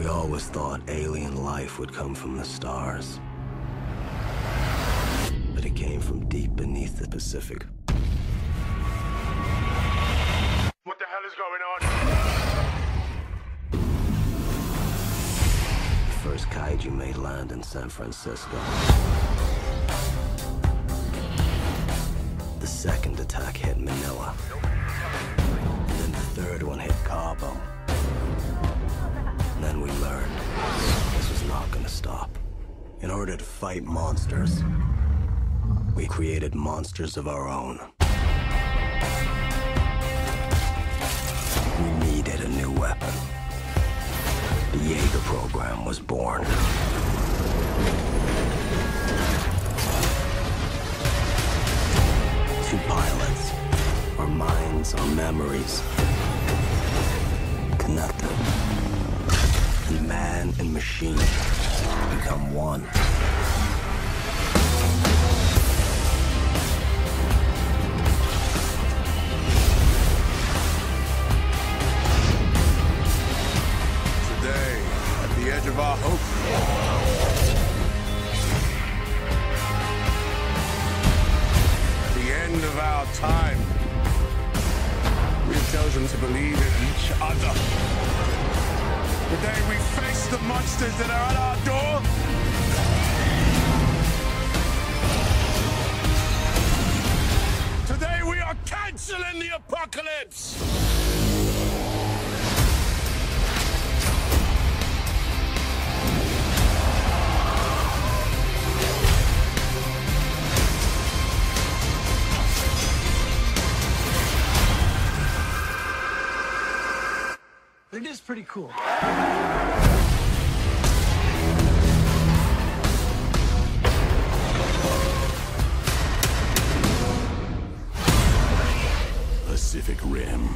We always thought alien life would come from the stars. But it came from deep beneath the Pacific. What the hell is going on? The first kaiju made land in San Francisco. The second attack hit Manila. And then the third one hit In order to fight monsters, we created monsters of our own. We needed a new weapon. The Jaeger program was born. Two pilots, our minds, our memories, connected. And man and machine become one. Today, at the edge of our hope. At the end of our time. We've chosen to believe in each other. Today we face the monsters that are at our door. Today we are canceling the apocalypse. It is pretty cool. Pacific Rim.